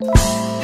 you